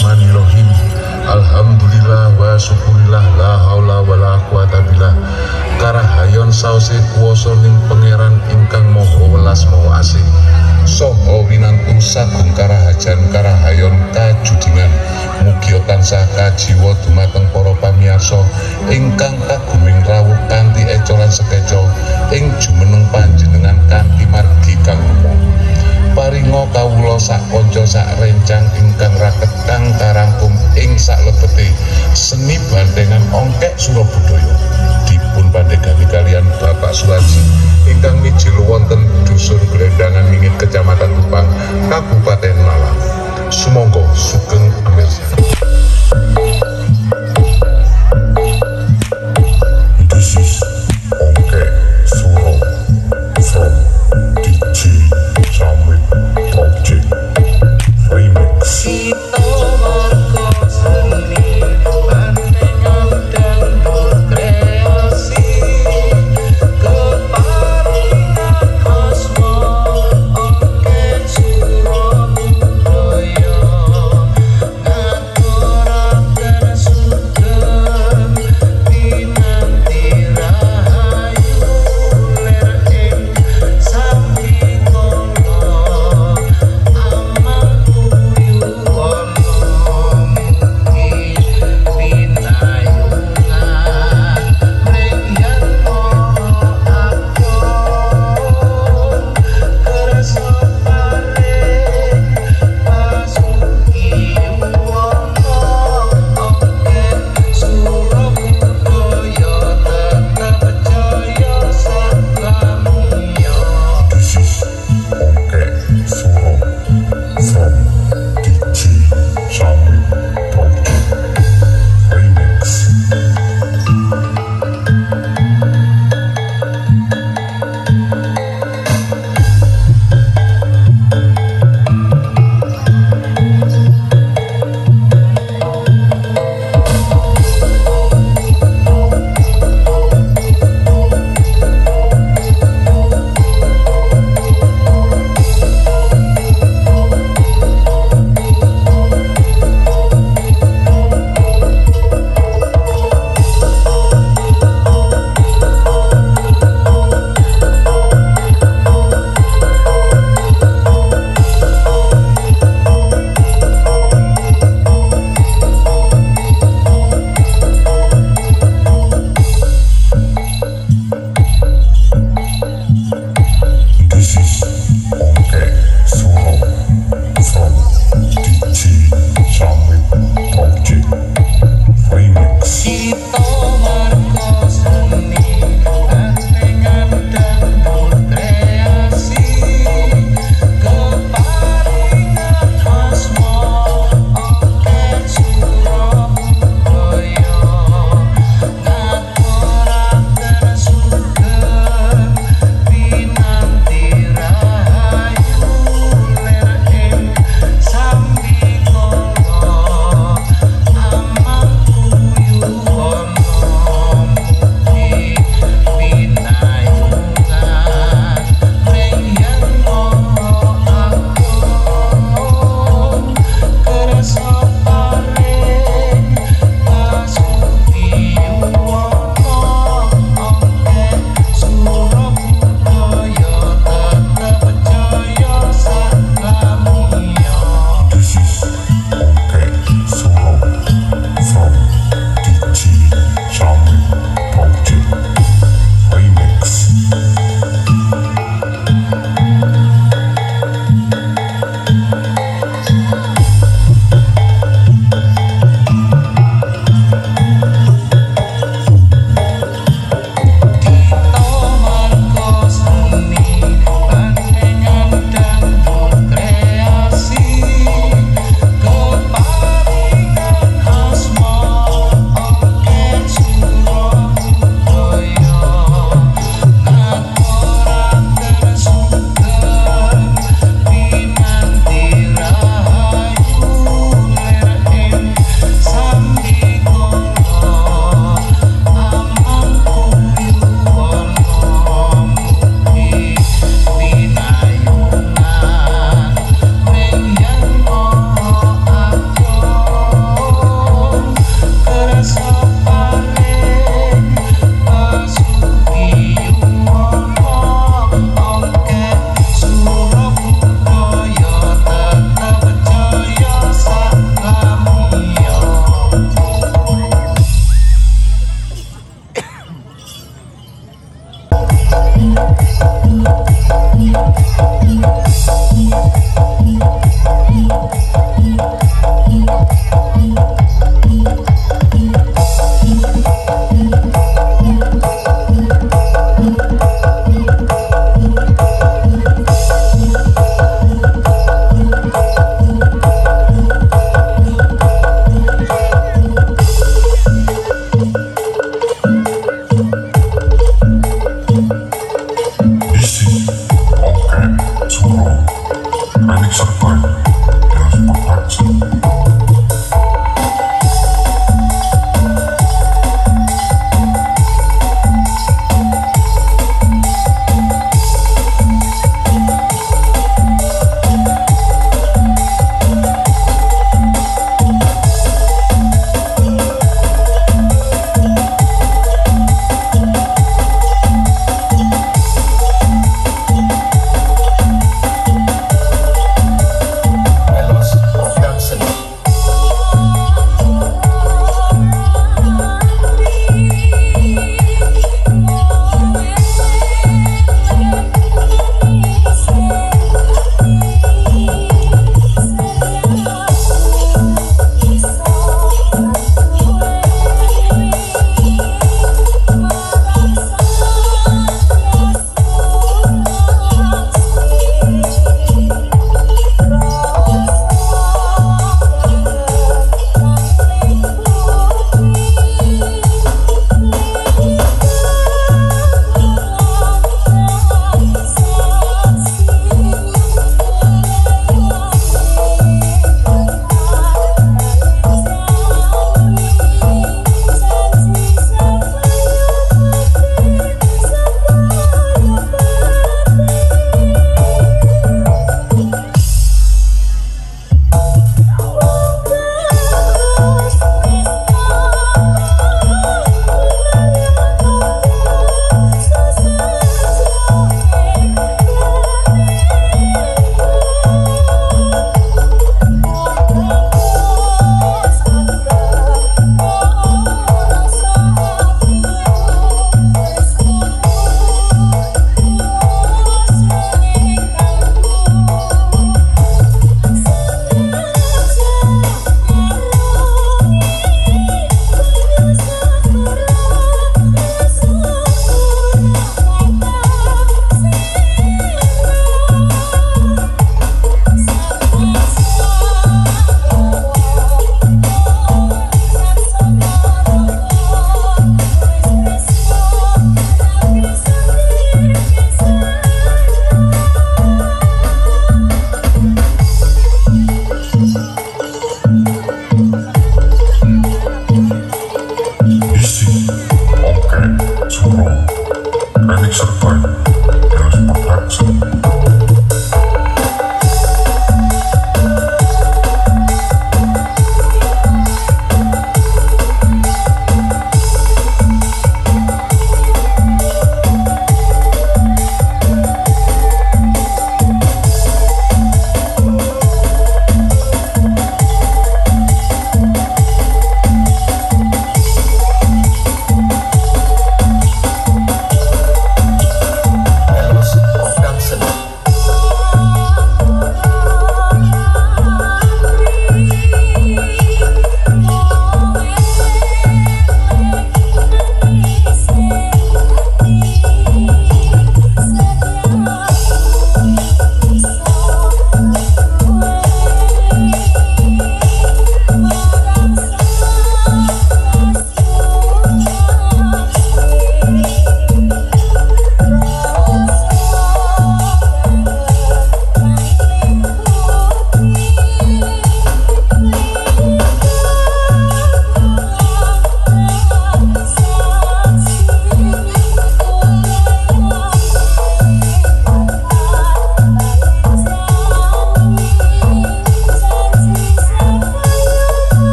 Bismillahirrahmanirrahim. Alhamdulillah wa syukurillah la haula wa la quwata billah. Karahayon sause kuwasa ning pangeran ingkang maha welas maha asih. Soho winantu sagung karahajan karahayon kajudingan Mugia tansah kajiwa dumateng para pamirsa ingkang kaguming rawuh kanthi ecolan sekeco ing jumeneng panjenengan kanthi margi kang paringa kawula sak kanca sak rencang ingkang raket kang karangkum ing sak lebete seni bandengan ongkek Surabaya dipun pandegani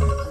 home.